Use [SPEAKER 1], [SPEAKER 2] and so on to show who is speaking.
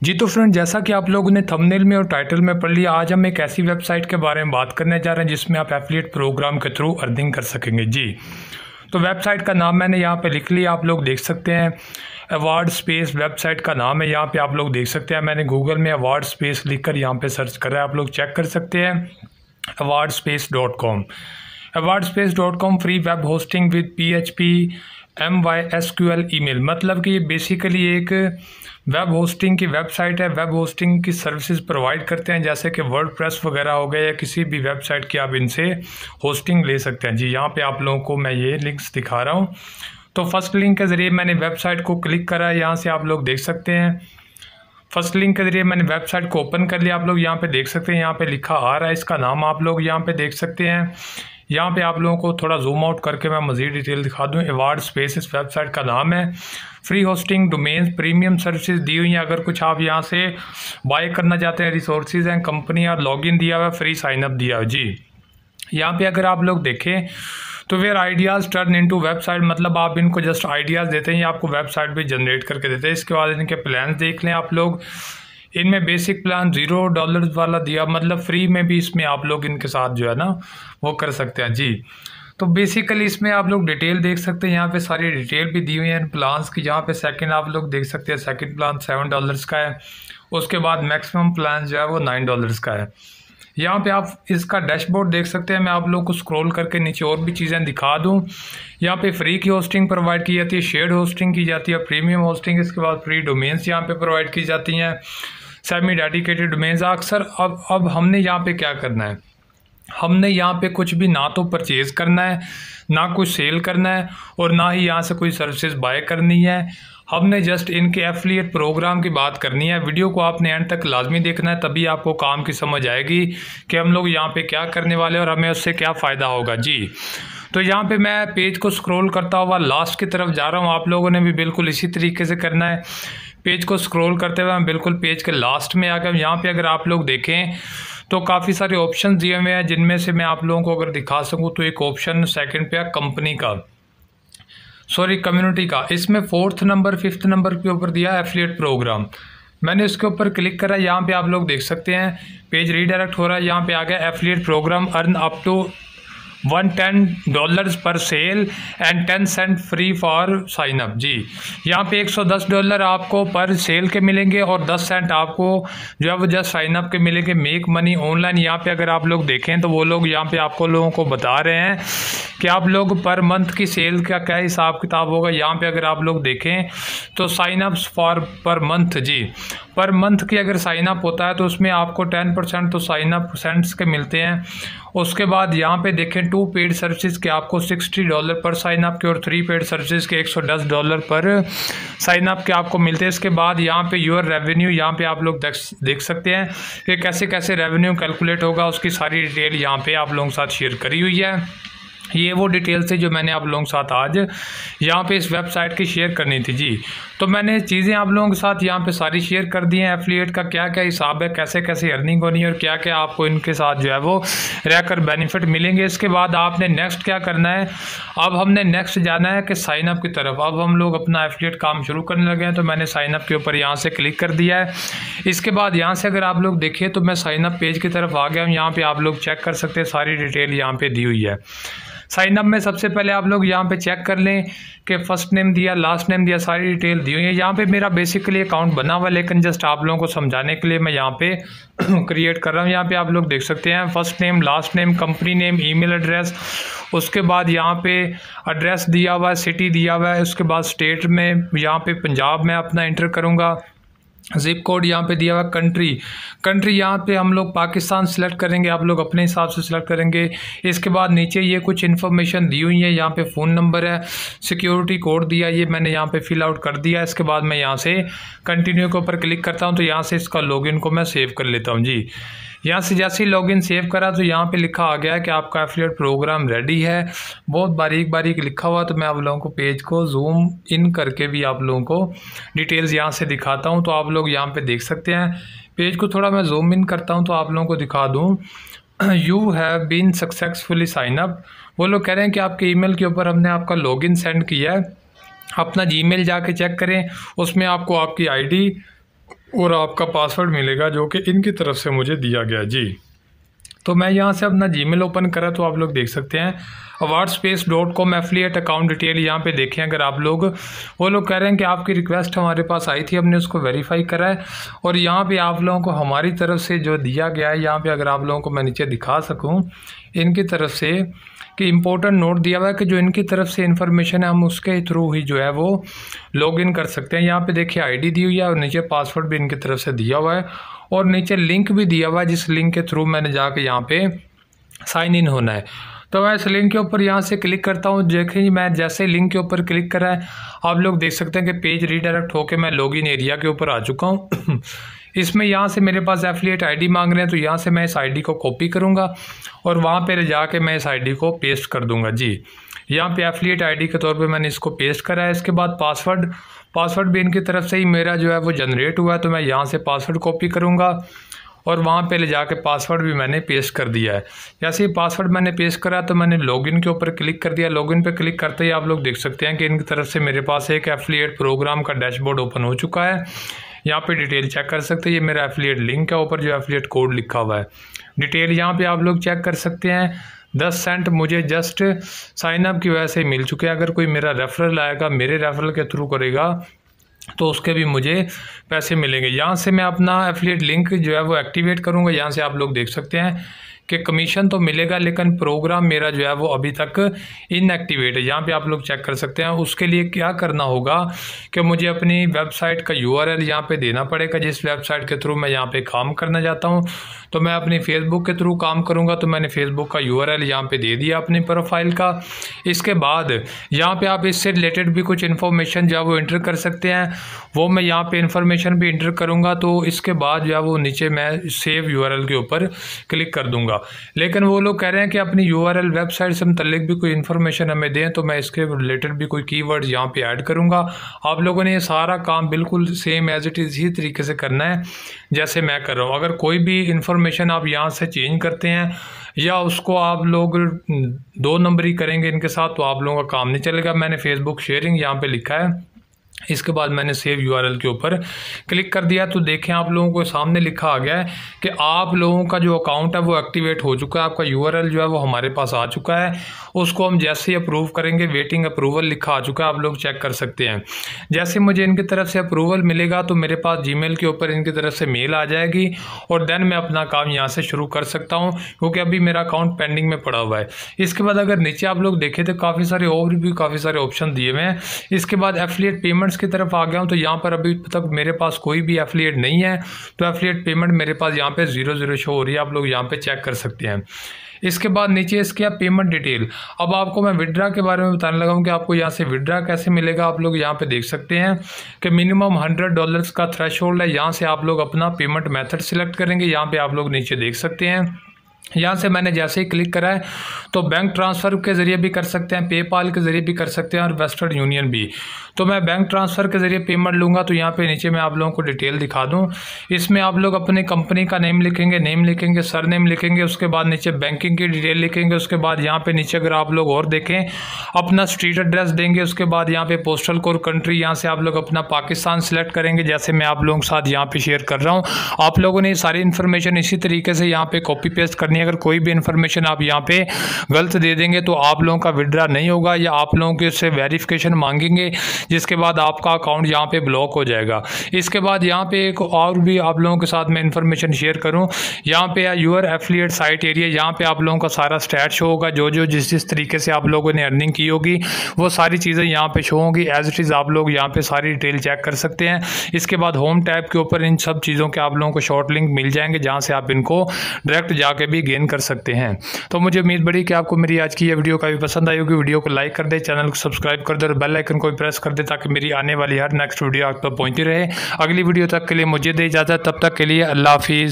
[SPEAKER 1] जी तो फ्रेंड, जैसा कि आप लोगों ने थंबनेल में और टाइटल में पढ़ लिया, आज हम एक ऐसी वेबसाइट के बारे में बात करने जा रहे हैं जिसमें आप एफिलिएट प्रोग्राम के थ्रू अर्निंग कर सकेंगे। जी तो वेबसाइट का नाम मैंने यहाँ पे लिख लिया, आप लोग देख सकते हैं। अवार्ड स्पेस वेबसाइट का नाम है, यहाँ पे आप लोग देख सकते हैं। मैंने गूगल में अवार्ड स्पेस लिख कर यहाँ पर सर्च करा है, आप लोग चेक कर सकते हैं। Award space dot com award space dot com free web hosting with P H P M Y S Q L email मतलब कि ये बेसिकली एक वेब होस्टिंग की वेबसाइट है। वेब होस्टिंग की सर्विसेज़ प्रोवाइड करते हैं। जैसे कि वर्ड प्रेस वगैरह हो गया या किसी भी वेबसाइट की आप इनसे होस्टिंग ले सकते हैं। जी, यहाँ पे आप लोगों को मैं ये लिंक्स दिखा रहा हूँ। तो फ़र्स्ट लिंक के ज़रिए मैंने वेबसाइट को क्लिक करा है। यहाँ से आप लोग देख सकते हैं। फ़र्स्ट लिंक के ज़रिए मैंने वेबसाइट को ओपन कर लिया। आप लोग यहाँ पे देख सकते हैं। यहाँ पे लिखा आ रहा है। इसका नाम आप लोग यहाँ पे देख सकते हैं। यहाँ पे आप लोगों को थोड़ा जूम आउट करके मैं मज़ीद डिटेल दिखा दूँ। अवार्ड स्पेस इस वेबसाइट का नाम है। Free hosting domains premium services दी हुई हैं। अगर कुछ आप यहाँ से बाय करना चाहते हैं रिसोर्सेज हैं कंपनी और लॉगिन दिया हुआ फ्री साइनअप दिया हुआ जी। यहाँ पे अगर आप लोग देखें तो where ideas turn into website मतलब आप इनको जस्ट आइडियाज़ देते हैं या आपको वेबसाइट भी जनरेट करके देते हैं। इसके बाद इनके प्लान देख लें आप लोग। इनमें बेसिक प्लान ज़ीरो डॉलर वाला दिया मतलब फ्री में भी इसमें आप लोग इनके साथ जो है ना, वो कर सकते हैं, जी। तो बेसिकली इसमें आप लोग डिटेल देख सकते हैं, यहाँ पे सारी डिटेल भी दी हुई है प्लान्स की, जहाँ पे सेकंड आप लोग देख सकते हैं सेकंड प्लान सेवन डॉलर्स का है, उसके बाद मैक्सिमम प्लान जो है वो नाइन डॉलर्स का है। यहाँ पे आप इसका डैशबोर्ड देख सकते हैं, मैं आप लोग को स्क्रॉल करके नीचे और भी चीज़ें दिखा दूँ। यहाँ पे फ्री की होस्टिंग प्रोवाइड की जाती है शेयर्ड होस्टिंग की जाती है प्रीमियम होस्टिंग इसके बाद फ्री डोमेन्स यहाँ पे प्रोवाइड की जाती हैं। सेमी डेडिकेटेड डोमेन्स अक्सर अब अब हमने यहाँ पे क्या करना है? हमने यहाँ पे कुछ भी ना तो परचेज़ करना है, ना कुछ सेल करना है और ना ही यहाँ से कोई सर्विसेज़ बाय करनी है। हमने जस्ट इनके एफिलिएट प्रोग्राम की बात करनी है। वीडियो को आपने एंड तक लाजमी देखना है, तभी आपको काम की समझ आएगी कि हम लोग यहाँ पे क्या करने वाले हैं और हमें उससे क्या फ़ायदा होगा। जी तो यहाँ पे मैं पेज को स्क्रॉल करता हुआ लास्ट की तरफ़ जा रहा हूँ। आप लोगों ने भी बिल्कुल इसी तरीके से करना है। पेज को स्क्रॉल करते हुए हम बिल्कुल पेज के लास्ट में आ गए। यहाँ पे अगर आप लोग देखें तो काफ़ी सारे ऑप्शन दिए हुए हैं, जिनमें से मैं आप लोगों को अगर दिखा सकूँ तो एक ऑप्शन सेकंड पे है कंपनी का। सॉरी कम्युनिटी का। इसमें फोर्थ नंबर फिफ्थ नंबर के ऊपर दिया एफिलिएट प्रोग्राम मैंने इसके ऊपर क्लिक करा यहाँ पे आप लोग देख सकते हैं पेज रीडायरेक्ट हो रहा है, यहाँ पे आ गया affiliate program earn up to one ten dollars per sale and ten cent free for sign up. जी, यहाँ पे एक सौ दस डॉलर आपको पर सेल के मिलेंगे और दस सेंट आपको जो है वो जस्ट साइन अप के मिलेंगे। मेक मनी ऑनलाइन यहाँ पे अगर आप लोग देखें तो वो लोग यहाँ पे आपको लोगों को बता रहे हैं कि आप लोग पर मंथ की सेल का क्या हिसाब किताब होगा। यहाँ पे अगर आप लोग देखें तो साइन फॉर, पर मंथ, जी पर मंथ की अगर साइन अप होता है तो उसमें आपको टेन परसेंट तो साइन अप सेंट्स के मिलते हैं। उसके बाद यहाँ पे देखें टू पेड सर्विसेज़ के आपको sixty dollar per sign up के और थ्री पेड सर्विसेज़ के एक सौ दस डॉलर पर साइन अप के आपको मिलते हैं। इसके बाद यहाँ पे योर रेवेन्यू यहाँ पे आप लोग देख सकते हैं कि कैसे कैसे रेवेन्यू कैलकुलेट होगा। उसकी सारी डिटेल यहाँ पे आप लोगों के साथ शेयर करी हुई है। ये वो डिटेल्स है जो मैंने आप लोगों के साथ आज यहाँ पे इस वेबसाइट की शेयर करनी थी, जी। तो मैंने चीज़ें आप लोगों के साथ यहाँ पे सारी शेयर कर दी हैं एफिलिएट का क्या क्या हिसाब है कैसे कैसे अर्निंग होनी है और क्या क्या आपको इनके साथ जो है वो रहकर बेनिफिट मिलेंगे। इसके बाद आपने नेक्स्ट क्या करना है? अब हमने नेक्स्ट जाना है कि साइनअप की तरफ़। अब हम लोग अपना एफिलिएट काम शुरू करने लगे हैं तो मैंने साइनअप के ऊपर यहाँ से क्लिक कर दिया है। इसके बाद यहाँ से अगर आप लोग देखें तो मैं साइनअप पेज की तरफ़ आ गया हूँ। यहाँ पर आप लोग चेक कर सकते हैं, सारी डिटेल यहाँ पर दी हुई है। साइन अप में सबसे पहले आप लोग यहाँ पे चेक कर लें कि फ़र्स्ट नेम दिया लास्ट नेम दिया, सारी डिटेल दी हुई है। यहाँ पे मेरा बेसिकली अकाउंट बना हुआ लेकिन जस्ट आप लोगों को समझाने के लिए मैं यहाँ पे क्रिएट कर रहा हूँ। यहाँ पे आप लोग देख सकते हैं first name last name company name email address उसके बाद यहाँ पे एड्रेस दिया हुआ है सिटी दिया हुआ है। उसके बाद स्टेट में, यहाँ पे पंजाब में अपना इंटर करूँगा। जिप कोड यहाँ पे दिया हुआ कंट्री कंट्री यहाँ पे हम लोग पाकिस्तान सेलेक्ट करेंगे, आप लोग अपने हिसाब से सिलेक्ट करेंगे। इसके बाद नीचे ये कुछ इन्फॉर्मेशन दी हुई है, यहाँ पे फ़ोन नंबर है सिक्योरिटी कोड दिया ये मैंने यहाँ पे फिल आउट कर दिया। इसके बाद मैं यहाँ से कंटिन्यू के ऊपर क्लिक करता हूँ तो यहाँ से इसका लॉगिन को मैं सेव कर लेता हूँ, जी। यहाँ से जैसे ही लॉगिन सेव करा तो यहाँ पे लिखा आ गया है कि आपका एफिलिएट प्रोग्राम रेडी है। बहुत बारीक बारीक लिखा हुआ तो मैं आप लोगों को पेज को जूम इन करके भी आप लोगों को डिटेल्स यहाँ से दिखाता हूँ तो आप लोग यहाँ पर देख सकते हैं। पेज को थोड़ा मैं जूम इन करता हूँ तो आप लोगों को दिखा दूँ। You have been successfully sign up वो लोग कह रहे हैं कि आपके ईमेल के ऊपर हमने आपका लॉगिन सेंड किया है। अपना जीमेल जाके चेक करें, उसमें आपको आपकी आईडी और आपका पासवर्ड मिलेगा जो कि इनकी तरफ़ से मुझे दिया गया जी। तो मैं यहाँ से अपना जीमेल ओपन करा तो आप लोग देख सकते हैं। Award space dot com affiliate account detail यहाँ पे देखें अगर आप लोग। वो लोग कह रहे हैं कि आपकी रिक्वेस्ट हमारे पास आई थी, हमने उसको वेरीफाई करा है। और यहाँ पे आप लोगों को हमारी तरफ़ से जो दिया गया है, यहाँ पे अगर आप लोगों को मैं नीचे दिखा सकूँ, इनकी तरफ़ से कि इम्पोर्टेंट नोट दिया हुआ है कि जो इनकी तरफ़ से इन्फॉर्मेशन है, हम उसके थ्रू ही जो है वो लॉगिन कर सकते हैं। यहाँ पे देखिए आईडी दी हुई है और नीचे पासवर्ड भी इनकी तरफ़ से दिया हुआ है और नीचे लिंक भी दिया हुआ है, जिस लिंक के थ्रू मैंने जाके यहाँ पे साइन इन होना है। तो मैं इस लिंक के ऊपर यहाँ से क्लिक करता हूँ। देखें मैं जैसे लिंक के ऊपर क्लिक करा है, आप लोग देख सकते हैं कि पेज रीडायरेक्ट होकर मैं लॉगिन एरिया के ऊपर आ चुका हूँ। इसमें यहाँ से मेरे पास एफिलिएट आईडी मांग रहे हैं तो यहाँ से मैं इस आईडी को कॉपी करूँगा और वहाँ पर जाके मैं इस आईडी को पेस्ट कर दूँगा। जी, यहाँ पे एफिलिएट आईडी के तौर पे मैंने इसको पेस्ट करा है। इसके बाद पासवर्ड पासवर्ड भी इनकी तरफ़ से ही मेरा जो है वो जनरेट हुआ है तो मैं यहाँ से पासवर्ड कॉपी करूँगा और वहाँ पे ले जाके पासवर्ड भी मैंने पेस्ट कर दिया है। जैसे ही पासवर्ड मैंने पेस्ट करा तो मैंने लॉगिन के ऊपर क्लिक कर दिया। लॉगिन पे क्लिक करते ही आप लोग देख सकते हैं कि इनकी तरफ़ से मेरे पास एक एफिलिएट प्रोग्राम का डैशबोर्ड ओपन हो चुका है। यहाँ पे डिटेल चेक कर सकते हैं। ये मेरा एफिलिएट लिंक है, ऊपर जो एफिलिएट कोड लिखा हुआ है। डिटेल यहाँ पे आप लोग चेक कर सकते हैं। दस सेंट मुझे जस्ट साइन अप की वजह से मिल चुके हैं। अगर कोई मेरा रेफरल आएगा, मेरे रेफरल के थ्रू करेगा तो उसके भी मुझे पैसे मिलेंगे। यहाँ से मैं अपना एफिलिएट लिंक जो है वो एक्टिवेट करूँगा। यहाँ से आप लोग देख सकते हैं। कि कमीशन तो मिलेगा, लेकिन प्रोग्राम मेरा जो है वो अभी तक इनएक्टिवेट है। यहाँ पे आप लोग चेक कर सकते हैं। उसके लिए क्या करना होगा कि मुझे अपनी वेबसाइट का यू आर एल यहाँ पर देना पड़ेगा। जिस वेबसाइट के थ्रू मैं यहाँ पे काम करना चाहता हूँ तो मैं अपनी फेसबुक के थ्रू काम करूँगा तो मैंने फेसबुक का यू आर एल यहाँ पर दे दिया अपनी प्रोफ़ाइल का। इसके बाद यहाँ पर आप इससे रिलेटेड भी कुछ इन्फॉर्मेशन जो है वो इंटर कर सकते हैं। वो मैं यहाँ पर इन्फॉर्मेशन भी इंटर करूँगा तो इसके बाद जो है वो नीचे मैं सेव यू आर एल के ऊपर क्लिक कर दूँगा। लेकिन वो लोग कह रहे हैं कि अपनी यू आर एल वेबसाइट से मतलब भी कोई इन्फॉर्मेशन हमें दें तो मैं इसके रिलेटेड भी कोई की वर्ड यहाँ पर ऐड करूँगा। आप लोगों ने ये सारा काम बिल्कुल सेम एज इट इज़ इसी तरीके से करना है, जैसे मैं कर रहा हूँ। अगर कोई भी इन्फॉर्मेशन आप यहाँ से चेंज करते हैं, या उसको आप लोग दो नंबर ही करेंगे इनके साथ तो आप लोगों का काम नहीं चलेगा। मैंने फेसबुक शेयरिंग यहाँ पर लिखा है। इसके बाद मैंने सेव यूआरएल के ऊपर क्लिक कर दिया। तो देखें आप लोगों को सामने लिखा आ गया है कि आप लोगों का जो अकाउंट है वो एक्टिवेट हो चुका है। आपका यूआरएल जो है वो हमारे पास आ चुका है। उसको हम जैसे ही अप्रूव करेंगे वेटिंग अप्रूवल लिखा आ चुका है। आप लोग चेक कर सकते हैं। जैसे मुझे इनकी तरफ़ से अप्रूवल मिलेगा तो मेरे पास जी के ऊपर इनकी तरफ़ से मेल आ जाएगी और देन मैं अपना काम यहाँ से शुरू कर सकता हूँ, क्योंकि अभी मेरा अकाउंट पेंडिंग में पड़ा हुआ है। इसके बाद अगर नीचे आप लोग देखें तो काफ़ी सारे और भी काफ़ी सारे ऑप्शन दिए हुए हैं। इसके बाद एफिलिएट पेमेंट पेमेंट्स की तरफ़ आ गया हूँ तो यहाँ पर अभी तक मेरे पास कोई भी एफिलिएट नहीं है तो एफिलिएट पेमेंट मेरे पास यहाँ पे ज़ीरो ज़ीरो शो हो रही है, आप लोग यहाँ पे चेक कर सकते हैं। इसके बाद नीचे इसके आप पेमेंट डिटेल अब आपको मैं विड्रा के बारे में बताने लगा हूँ कि आपको यहाँ से विड्रा कैसे मिलेगा, आप लोग यहाँ पे देख सकते हैं कि मिनिमम हंड्रेड डॉलर्स का थ्रेश है, यहाँ से आप लोग अपना पेमेंट मेथड सिलेक्ट करेंगे, यहाँ पे आप लोग नीचे देख सकते हैं। यहाँ से मैंने जैसे ही क्लिक करा है तो बैंक ट्रांसफ़र के ज़रिए भी कर सकते हैं, पेपाल के ज़रिए भी कर सकते हैं और वेस्टर्न यूनियन भी। तो मैं बैंक ट्रांसफ़र के ज़रिए पेमेंट लूँगा तो यहाँ पे नीचे मैं आप लोगों को डिटेल दिखा दूँ। इसमें आप लोग अपनी कंपनी का नेम लिखेंगे नेम लिखेंगे सर नेम लिखेंगे, उसके बाद नीचे बैंकिंग की डिटेल लिखेंगे, उसके बाद यहाँ पर नीचे अगर आप लोग और देखें अपना स्ट्रीट एड्रेस देंगे, उसके बाद यहाँ पे पोस्टल कोड कंट्री यहाँ से आप लोग अपना पाकिस्तान सेलेक्ट करेंगे, जैसे मैं आप लोगों के साथ यहाँ पर शेयर कर रहा हूँ। आप लोगों ने सारी इन्फॉर्मेशन इसी तरीके से यहाँ पर कॉपी पेस्ट करनी है। अगर कोई भी इन्फॉर्मेशन आप यहाँ पे गलत दे देंगे तो आप लोगों का विड्रा नहीं होगा, या आप लोगों के उससे वेरिफिकेशन मांगेंगे, जिसके बाद आपका अकाउंट यहाँ पे ब्लॉक हो जाएगा। इसके बाद यहाँ पे एक और भी आप लोगों के साथ मैं इन्फॉर्मेशन शेयर करूँ। यहाँ पे यूर एफिलिएट साइट एरिया यहाँ पे आप लोगों का सारा स्टैट शो होगा जो जो जिस जिस तरीके से आप लोगों ने अर्निंग की होगी। वो सारी चीज़ें यहाँ पे शो होंगी। एज इट इज़ आप लोग यहाँ पे सारी डिटेल चेक कर सकते हैं। इसके बाद होम टैब के ऊपर इन सब चीज़ों के आप लोगों को शॉर्ट लिंक मिल जाएँगे, जहाँ से आप इनको डायरेक्ट जाके भी गेन कर सकते हैं। तो मुझे उम्मीद बड़ी कि आपको मेरी आज की ये वीडियो काफ़ी पसंद आई होगी। वीडियो को लाइक कर दे चैनल को सब्सक्राइब कर दे और बेल आइकन को भी प्रेस कर दे ताकि मेरी आने वाली हर नेक्स्ट वीडियो आप तक पहुँचती रहे। अगली वीडियो तक के लिए मुझे दे इजाज़त। तब तक के लिए अल्लाह हाफिज़।